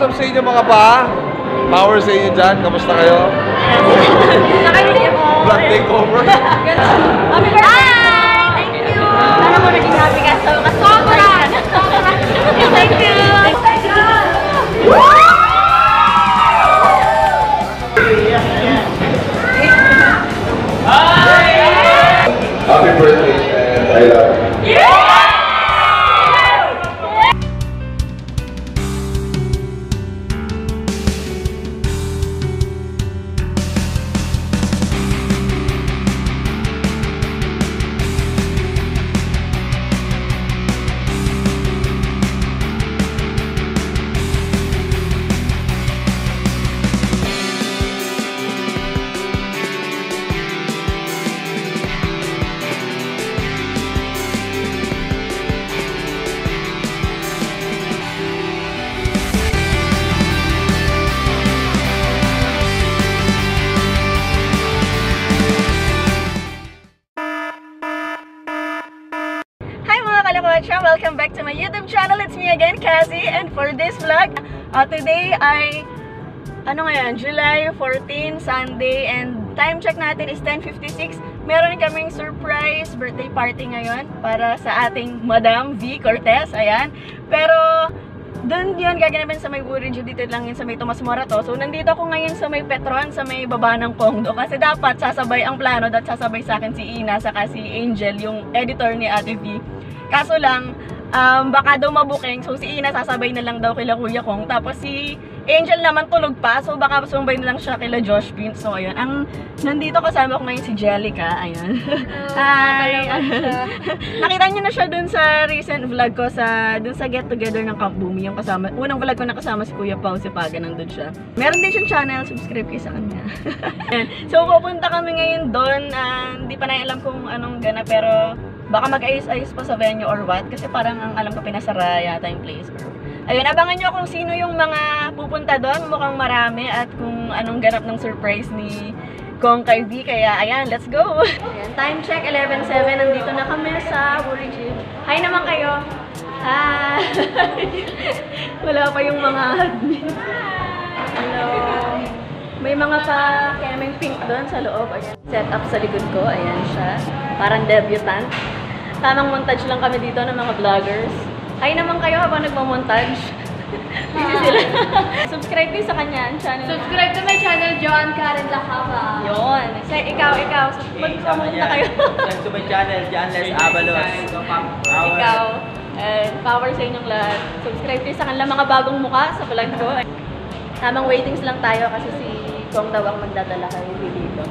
what's up sa inyo mga pa? Power sa inyo dyan. Kamusta kayo? Nakainip mo. Vlog takeover. Happy birthday! Hi! Thank you! Sana mo naging happy ka sa mga sobra! Sobra! Thank you! Today ay, ano ngayon, July 14, Sunday. And time check natin is 10.56. Meron kaming surprise birthday party ngayon para sa ating Madam V. Cortez. Ayan. Pero, doon yun gaganapin sa may Burinjo dito lang yun sa may Tomas Morato. So, nandito ako ngayon sa may Petron, sa may baba ng Kongdo. Kasi dapat sasabay ang plano at sasabay sa akin si Ina saka si Angel, yung editor ni Ate V. Kaso lang, um, baka daw mabuking. So, si Ina sasabay na lang daw kila Kuya Kong. Tapos si Angel naman tulog pa. So, baka sumabay na lang siya kila Josh Pin. So, ayun. Ang, nandito kasama ko ngayon si Jellica. Ayun. Hi! Nakita niyo na siya dun sa recent vlog ko sa dun sa get together ng Camp Bumi yung kasama. Unang vlog ko na kasama si Kuya Pao si Paga nandun siya. Meron din siyang channel, subscribe kayo sa kanya. So pupunta kami ngayon doon. Ah, hindi pa na alam kung anong gana pero baka mag-ayos-ayos pa sa venue or what kasi parang ang alam ko pinasara yata yung place. Ayun, abangan nyo kung sino yung mga pupunta doon. Mukhang marami at kung anong ganap ng surprise ni Kong kay V. Kaya, ayan, let's go! Ayan, time check, 11.07. Nandito na kami sa Wuri Gym. Hi naman kayo! Hi! Wala pa yung mga admin. Hello! May mga pa kaming pink doon sa loob. Ayan. Set up sa likod ko. Ayan siya. Parang debutant. Tamang montage lang kami dito ng mga vloggers. Hi naman kayo habang nagmamontage. Busy sila. Subscribe kayo sa kanya, ang channel. Subscribe to my channel, Joan Karen Lacava. Yun. Sa ikaw, ikaw. So, Mag-promote na kayo. Subscribe to my channel, John Les Avalos. ikaw. And power sa inyong lahat. Subscribe kayo sa kanila mga bagong mukha sa vlog ko. Tamang waitings lang tayo kasi si Kong daw ang magdadala kay dito.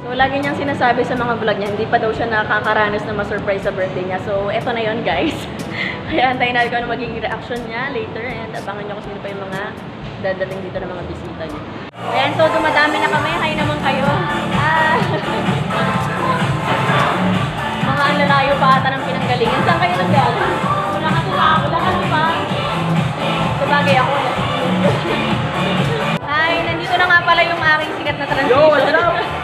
So, lagi niyang sinasabi sa mga vlog niya, hindi pa daw siya nakakaranas na ma-surprise sa birthday niya. So, eto na yon guys. Kaya antayin natin kung ano magiging reaction niya later and abangan niyo kung sino pa yung mga dadating dito ng mga bisita niya. Ayan, so dumadami na kami. Hi naman kayo. Ah. mga lalayo pa ata ng pinanggalingan. Saan kayo nanggaling? Wala ka pa. Wala ka pa. Sabagay ako. Hi, nandito na nga pala yung aking sikat na transition. Yo, what's up?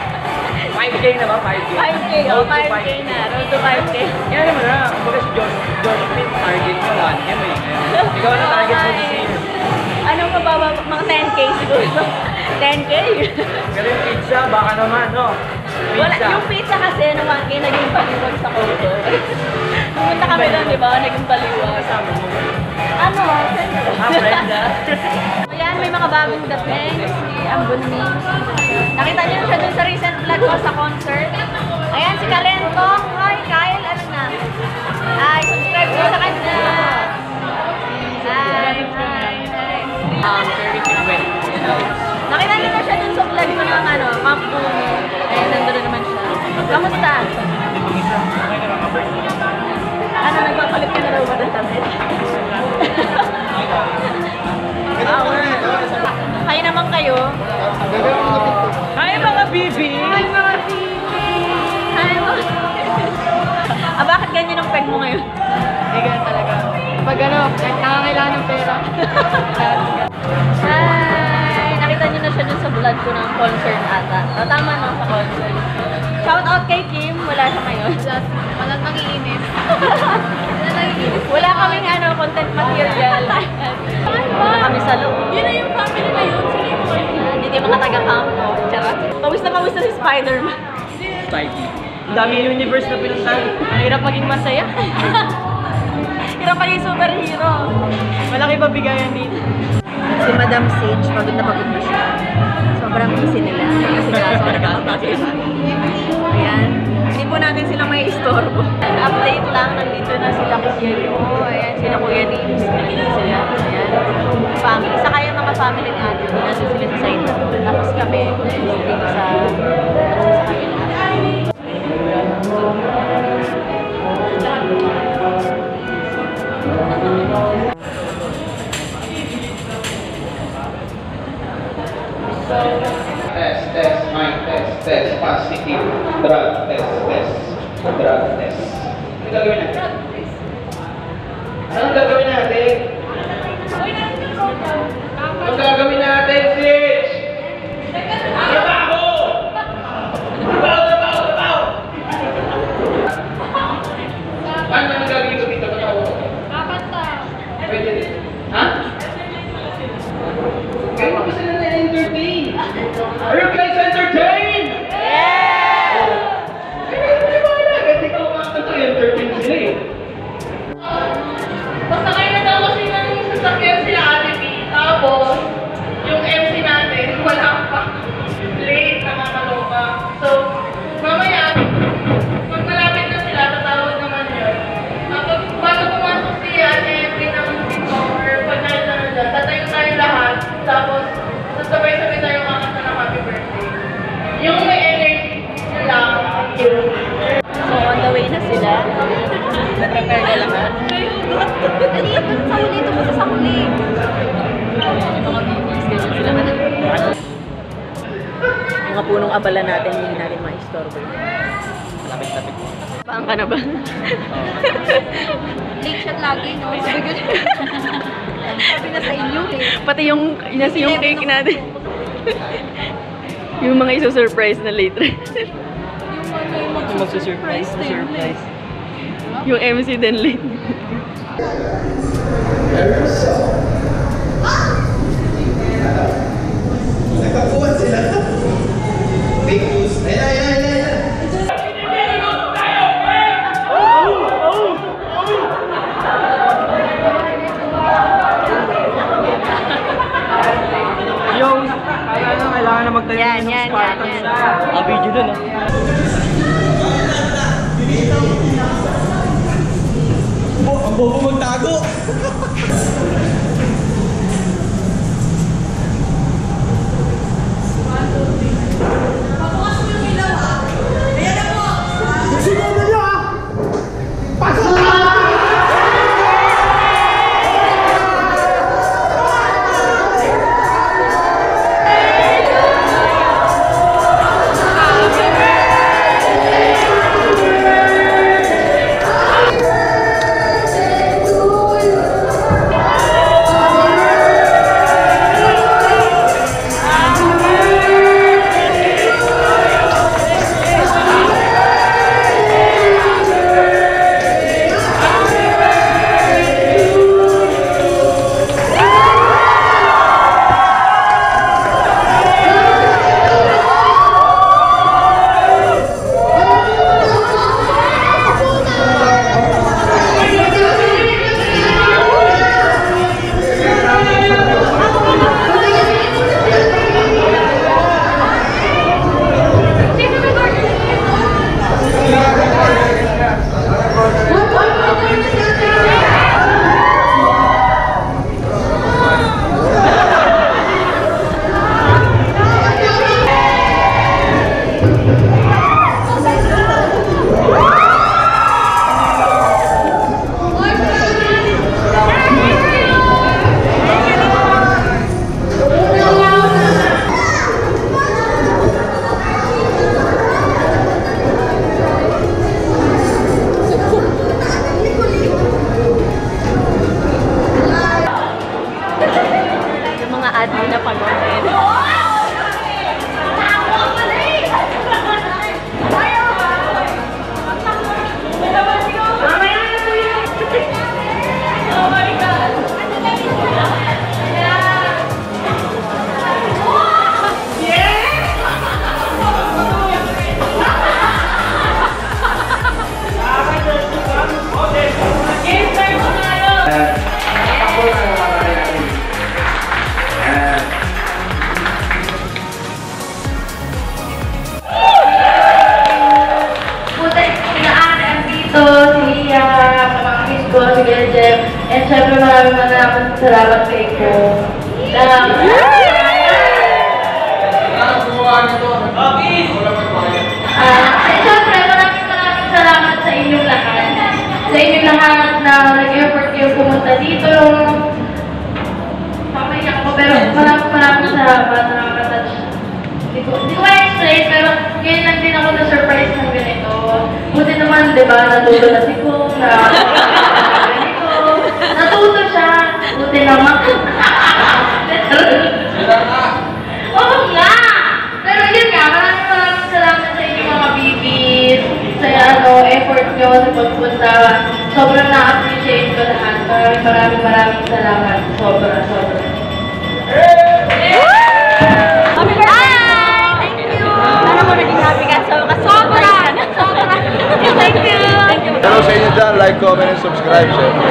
5K na ba? 5K? 5K, oh, 5K na. Road to 5K. Kaya naman na, kumbaga si Josh, Josh Pitt, target ko lang. Yan mo yun. Ikaw na target mo this year. Anong mababa? Mga 10K siguro. 10K? Pero yung pizza, baka naman, no? Wala, Pizza. yung pizza kasi nung 1K naging paliwag sa kodo. Pumunta kami doon, di ba? Naging paliwag. Kasama mo. Ano? Ah, friend ah. Ayan, may mga bagong dating. Si Ambon Mings. Nakita niyo siya dun sa recent vlog ko sa concert. Ayan, si Kalento. Hi, Kyle. Ano na? Ay, subscribe ko sa kanya. Hi, hi, hi. Um, very frequent. Nakita niyo na siya dun sa vlog ko ng ano, Camp Bumi. Ayan, nandun na naman siya. Kamusta? Ano, nagpapalit ka na raw ba ng damit? Power. Naman kayo. Hi mga bibi! Hi mga baby! Hi mga Ah, bakit ganyan ang peg mo ngayon? Hindi ganun talaga. Pag ano, nakakailangan ng pera. Hi! Nakita niyo na siya dun sa vlog ko ng concert ata. Ah, tama no, sa concert. Shout out kay Kim, wala siya ngayon. Wala, walang nangiinis. Wala kaming ano, content material. Wala kami sa loob. Yun na yung family na yun. Sino yung mga yun? Hindi mga taga-campo. Charot. Pawis na pawis na si Spider-Man. Spidey. Dami universe na pinuntahan. Hirap maging masaya. Hirap maging superhero. Malaki ba bigayan dito? Si Madam Sage, pagod na pagod na siya. Sobrang busy nila. Kasi kaso, nagkakapagod. Hindi po natin sila may istorbo. Update lang, nandito na sila Kuya Yo. Ayan, sila Kuya Nims. Nandito sila. Ayan. Family. Sa kaya mga family ate, nandito sila sa side. Positive. Drug test, test. Drug test. Ano gagawin natin? Anong gagawin sasabay-sabay tayo kakanta ng happy birthday. Yung may energy, yun lang. So, on the way na sila. Na-prepare na lahat. Dali, sa huli. Tumunta sa huli. Mga sila punong abala natin, hindi natin ma-istorbo. Lapit-lapit mo. Paan ka na ba? Late shot lagi, no? Sabi na sa inyo eh. Pati yung, inas yung cake natin. yung mga iso-surprise na later. Yung magsusurprise, surprise. yung MC din late. di ba, natuto na si Kung, na. Natuto siya. Buti naman. Oo nga! Pero yun nga, maraming maraming salamat sa inyo mga bibis. Sa ano, effort nyo sa pagpunta. Sobrang na-appreciate ko lahat. Maraming maraming maraming salamat. Sobra, sobra. You! Thank you! Hello sa inyo dyan, like, comment, and subscribe syempre.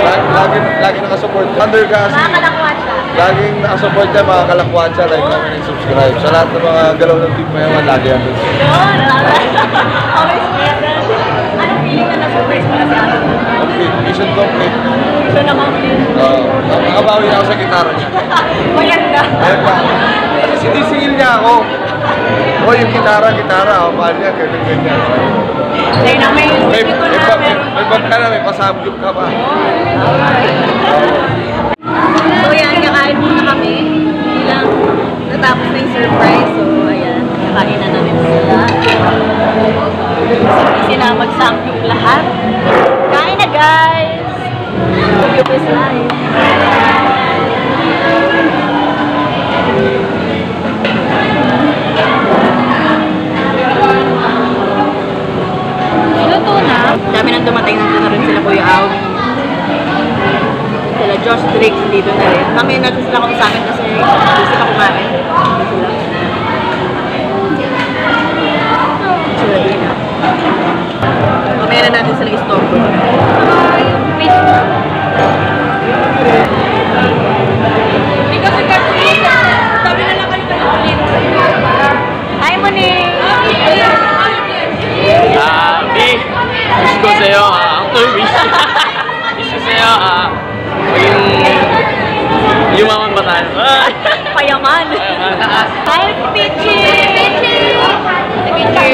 Lagi, lagi, lagi nakasupport. Thunder Kasi, Mga kalakuan siya. laging nakasupport dyan, mga kalakwan siya, like, comment, and subscribe. Sa lahat ng mga galaw ng team mayaman, lagi yan. Yun! Always present. Anong feeling na na-surprise mo na si Ate? Complete, mission complete. Gusto na complete. Uh, nakabawi na ako sa gitara niya. Maganda. Pa. Kasi sinisingil niya ako. O, yung gitara, gitara, o, paano niya, ganyan, ganyan. Dahil na may May, dito may, na may, may, may ka na, may pasamgyup ka pa. So yan, kakain muna kami. Bilang natapos na yung surprise. So ayan, kakain na namin sila. Kasi na mag yung lahat. Kain na guys! YouTube is live. Luto Josh Drake dito na rin. Mamaya natin sila kung sa amin kasi hindi sila kumain. Sila. Sila din ah. Mamaya na natin sila i-stop. Na Hi, Monique! Ah, B, wish ko sa'yo, ah, ang wish. wish ko sa'yo, ah, maging yumaman ba tayo? Ah, Payaman. Payaman. Hi, Pichi! Pichi! Pichi!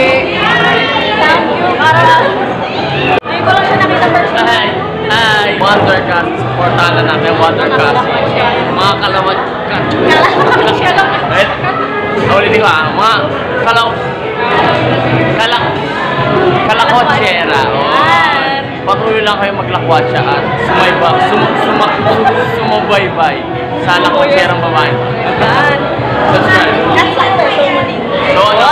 Thank you, Kara. Ngayon ko lang siya nakita first Hi, hi, Wondercast, supportahan na natin ang Wondercast. Mga kalawat ka. Wait, ulitin ko ah, mga kalaw, kalak, kalakotsera. Yan. Patuloy lang kayo maglakwatsa at sumayba, sum, suma, sumubaybay sa lakotserang babae. Subscribe. That's like social Monique. So, ano,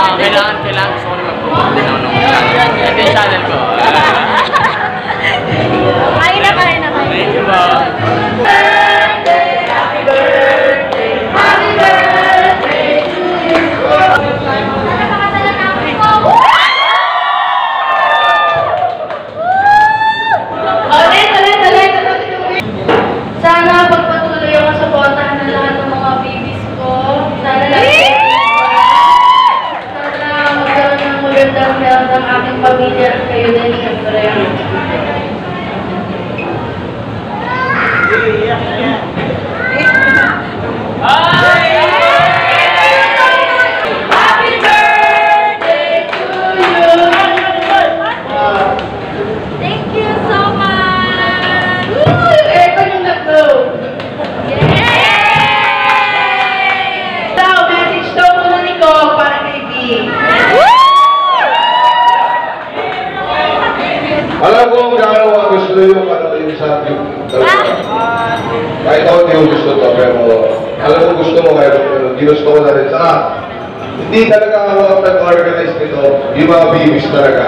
talaga.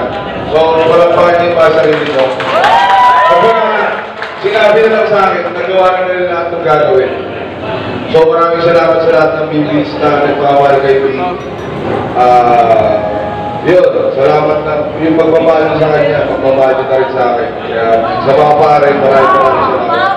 So, palagpakan niyo pa sa sarili ko. Kumbaga, sinabi na lang sa akin, nagawa na nila lahat ng gagawin. So, maraming salamat sa lahat ng babies na nagpapahal kay B. Ah, yun, salamat na yung pagmamahal sa kanya, pagmamahal niyo na rin sa akin. Kaya sa mga pare, maraming maraming salamat.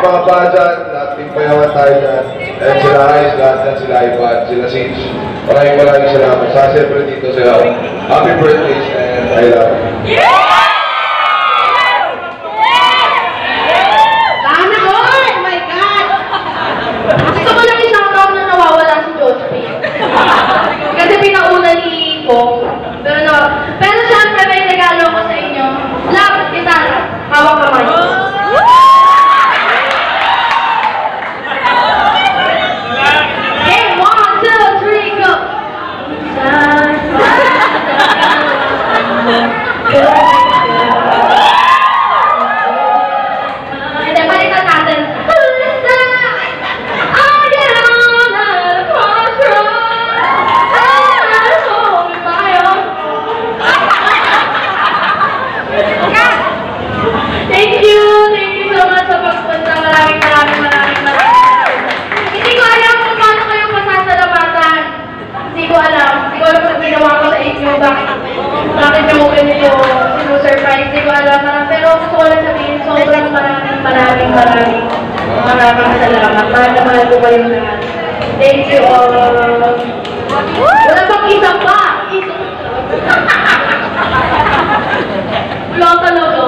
Mga dyan, lahat ng payawan tayo dyan. And sila Ice, lahat dyan, sila Ivan, sila Sage. Maraming maraming salamat. Sa siyempre dito sa'yo. Happy birthday and I love you. lahat. Mahal na mahal ko kayong lahat. Thank you all. Wala pang isa pa. Isa. Wala talaga.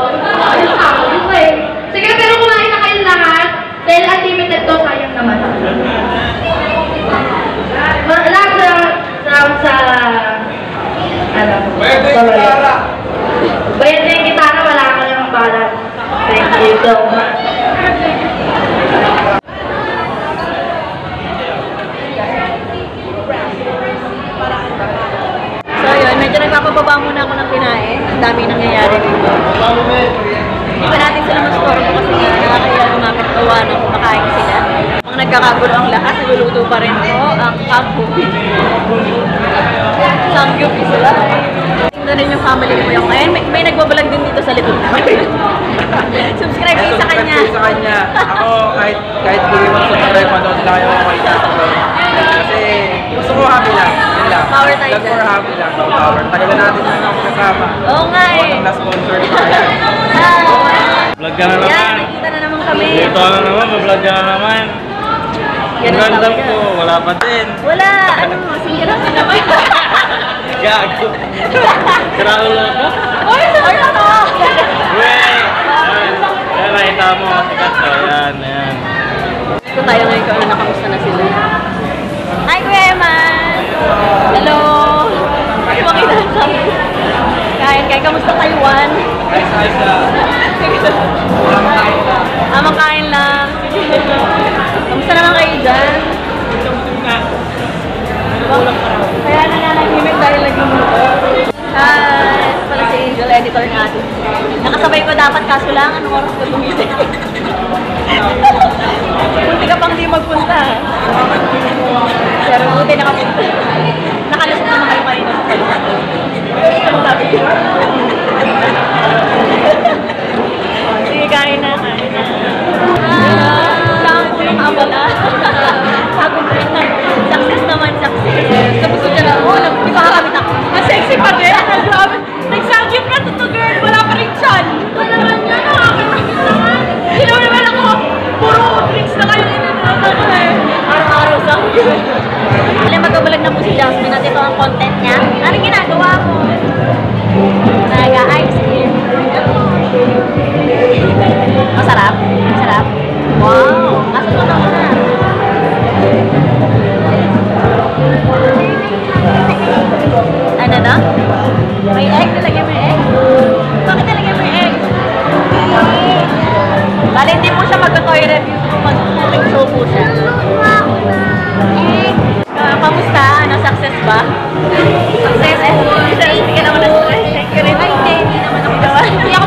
Ayos ako. Okay. Sige, pero kumain na kayong lahat. Dahil unlimited to, sayang naman. Wala sa, sa, sa, ano, sa Bayad na yung gitara, wala ka namang balance. You so yun, medyo nagpapababa muna ako ng kinain. Ang dami nangyayari dito. Hindi pa natin sila mas-score ko kasi nga nakakaya lumakit gawa ng kumakain sila. Ang nagkakagulo ang lahat, nagluluto pa rin ko ang kampupi. Samgyupi sila. Ito rin yung family ko yung ngayon. May, may nagbabalag din dito sa likod namin. Subscribe kayo sa kanya. sa kanya. Ako, kahit, kahit hindi mo sa pare, panood lang kayo makita sa vlog. Kasi, gusto ko happy lang. Yun lang. Power tayo Vlog for happy lang. No power. Tagal na natin na ako kasama. Oo nga Ako eh. nang na-sponsor pa yan. Hi! Vlog ka na Yan, naman. nakita na naman kami. Dito na naman, vlog ka na naman. Yan Ang ang ganda sabi ka. ko, wala pa din. Wala, ano, singira ka naman. Gago. Sira ulo ko. Oy, sorry ako! Wait! Ayan, nakita mo, sikat to. Ayan, ayan. Ito tayo ngayon kung ano, nakamusta na sila. Hi, Kuya Eman! Hello! Makita na sa Kain, kain. Kamusta Taiwan? Ayos, ayos lang. Amang kain lang. Kamusta naman kayo dyan? Kaya nananahimik dahil nagluluto. Hi! Ito pala si Angel, editor natin. Nakasabay ko dapat kaso lang, anong oras ko gumising? Munti ka pang di magpunta. Pero buti nakapunta. Nakalusot naman kayo sa palusot. Ano sabi ko? Sige, kain na, kain na. Ah, saan po yung abala? Ako po Success naman, success. Tapos ko dyan, oh, alam, di ba kami ako? Ang sexy pa din. Ang grabe. Nag-sagyip na to to girl. Wala pa rin chan. Wala naman niya. Nakakamiss naman. Hindi naman ako. Puro drinks na kayo inanaman ko eh. Araw-araw sa Alam, magbabalag na po si Jasmine at ito ang content niya. Ano ginagawa mo? Nag-ice cream. May egg? Nalagyan mo yung egg? Bakit nalagyan mo yung egg? Bale, hindi po siya mag-toy review pag nag-show po siya. Uh, kamusta? Ano, success ba? Success? Eh, hindi ka naman na-stress. Thank you rin. Ay, hindi. Hindi naman ako gawa. Hindi ako